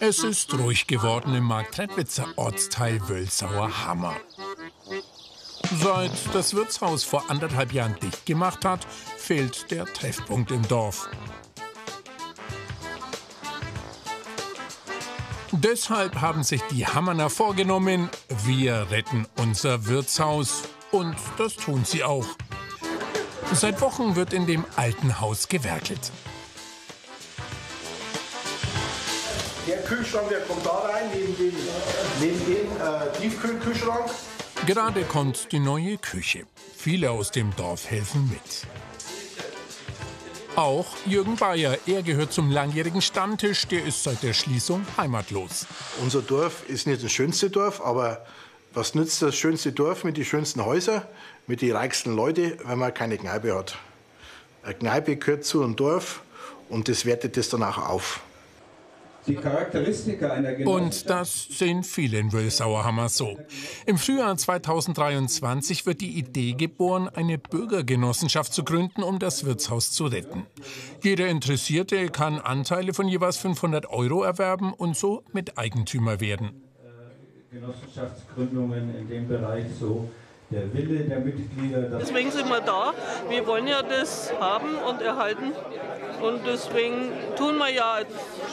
Es ist ruhig geworden im Marktredwitzer Ortsteil Wölsauer Hammer. Seit das Wirtshaus vor anderthalb Jahren dicht gemacht hat, fehlt der Treffpunkt im Dorf. Deshalb haben sich die Hammerner vorgenommen, wir retten unser Wirtshaus. Und das tun sie auch. Seit Wochen wird in dem alten Haus gewerkelt. Der Kühlschrank, der kommt da rein, neben dem, neben dem äh, Tiefkühlkühlschrank. Gerade kommt die neue Küche. Viele aus dem Dorf helfen mit. Auch Jürgen Bayer, er gehört zum langjährigen Stammtisch, der ist seit der Schließung heimatlos. Unser Dorf ist nicht das schönste Dorf, aber was nützt das schönste Dorf mit den schönsten Häusern, mit den reichsten Leuten, wenn man keine Kneipe hat? Eine Kneipe gehört zu einem Dorf und das wertet das dann auch auf. Die Charakteristika einer Und das sehen viele in Wölsauerhammer so. Im Frühjahr 2023 wird die Idee geboren, eine Bürgergenossenschaft zu gründen, um das Wirtshaus zu retten. Jeder Interessierte kann Anteile von jeweils 500 Euro erwerben und so Miteigentümer werden. Genossenschaftsgründungen in dem Bereich so der Wille der Mitglieder. Deswegen sind wir da. Wir wollen ja das haben und erhalten. Und deswegen tun wir ja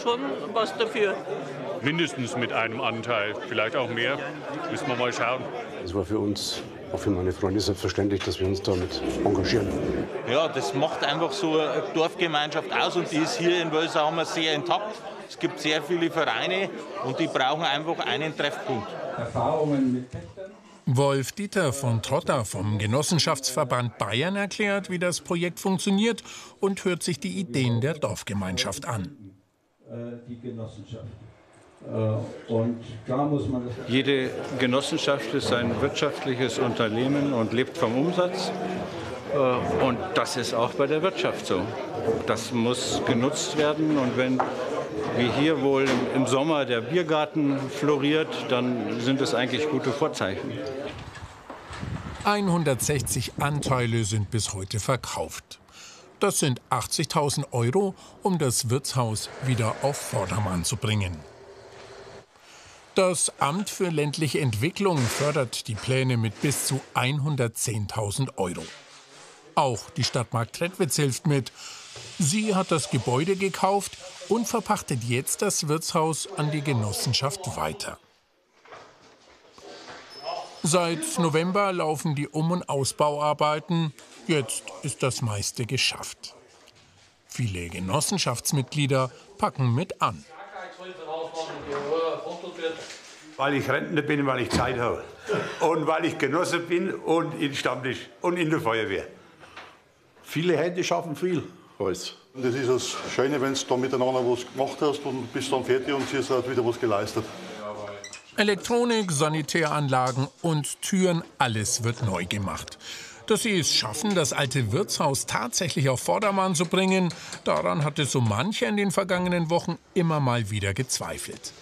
schon was dafür. Mindestens mit einem Anteil, vielleicht auch mehr. Müssen wir mal schauen. Es war für uns, auch für meine Freunde, selbstverständlich, dass wir uns damit engagieren. Ja, das macht einfach so eine Dorfgemeinschaft aus und die ist hier in Wölsau sehr intakt. Es gibt sehr viele Vereine und die brauchen einfach einen Treffpunkt. Erfahrungen mit Pächtern. Wolf Dieter von Trotter vom Genossenschaftsverband Bayern erklärt, wie das Projekt funktioniert und hört sich die Ideen der Dorfgemeinschaft an. Äh, die Genossenschaft. Äh, Und klar muss man das Jede Genossenschaft ist ein wirtschaftliches Unternehmen und lebt vom Umsatz. Äh, Und das ist auch bei der Wirtschaft so. Das muss genutzt werden. Und wenn, wie hier wohl im- Sommer, der Biergarten floriert, dann sind es eigentlich gute Vorzeichen. 160 Anteile sind bis heute verkauft. Das sind 80.000 Euro, um das Wirtshaus wieder auf Vordermann zu bringen. Das Amt für ländliche Entwicklung fördert die Pläne mit bis zu 110.000 Euro. Auch die Stadt Marktredwitz hilft mit. Sie hat das Gebäude gekauft und verpachtet jetzt das Wirtshaus an die Genossenschaft weiter. Seit November laufen die Um- und Ausbauarbeiten. Jetzt ist das meiste geschafft. Viele Genossenschaftsmitglieder packen mit an. Weil ich Rentner bin, weil ich Zeit habe. Und weil ich Genosse bin und in Stammtisch und in der Feuerwehr. Viele Hände schaffen viel Holz. Das ist das Schöne, wenn du miteinander was gemacht hast und bist dann fertig und siehst, hat wieder was geleistet. Elektronik, Sanitäranlagen und Türen, alles wird neu gemacht. Dass sie es schaffen, das alte Wirtshaus tatsächlich auf Vordermann zu bringen, daran hatte so mancher in den vergangenen Wochen immer mal wieder gezweifelt.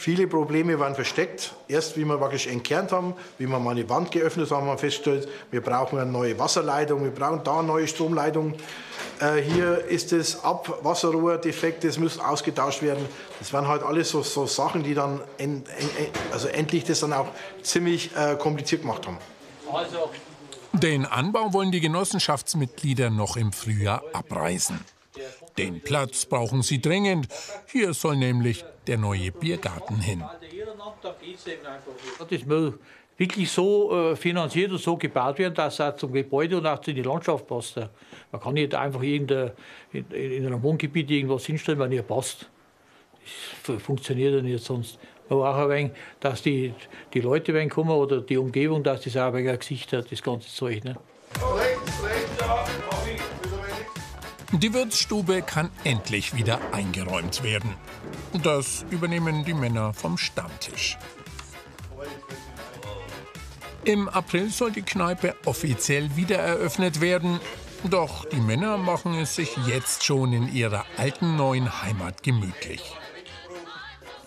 Viele Probleme waren versteckt. Erst, wie wir wirklich entkernt haben, wie wir mal eine Wand geöffnet haben, haben wir festgestellt, wir brauchen eine neue Wasserleitung, wir brauchen da eine neue Stromleitung. Äh, hier ist das Abwasserrohr defekt, das muss ausgetauscht werden. Das waren halt alles so, so Sachen, die dann en, en, en, also endlich das dann auch ziemlich äh, kompliziert gemacht haben. Den Anbau wollen die Genossenschaftsmitglieder noch im Frühjahr abreißen. Den Platz brauchen sie dringend. Hier soll nämlich der neue Biergarten hin. Das muss wirklich so äh, finanziert und so gebaut werden, dass es auch zum Gebäude und auch zu der Landschaft passt. Ja. Man kann nicht einfach in, der, in, in einem Wohngebiet irgendwas hinstellen, wenn nicht passt. Das fu- funktioniert ja nicht sonst. Aber auch ein wenig, dass die, die Leute ein kommen oder die Umgebung, dass das auch ein wenig ein Gesicht hat, das ganze Zeug. Ne? Die Wirtsstube kann endlich wieder eingeräumt werden. Das übernehmen die Männer vom Stammtisch. Im April soll die Kneipe offiziell wieder eröffnet werden. Doch die Männer machen es sich jetzt schon in ihrer alten neuen Heimat gemütlich.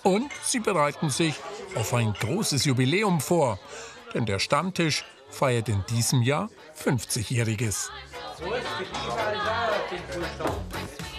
Und sie bereiten sich auf ein großes Jubiläum vor. Denn der Stammtisch feiert in diesem Jahr 50-Jähriges. Was heißt, die Kiefer ist auch den Zustand.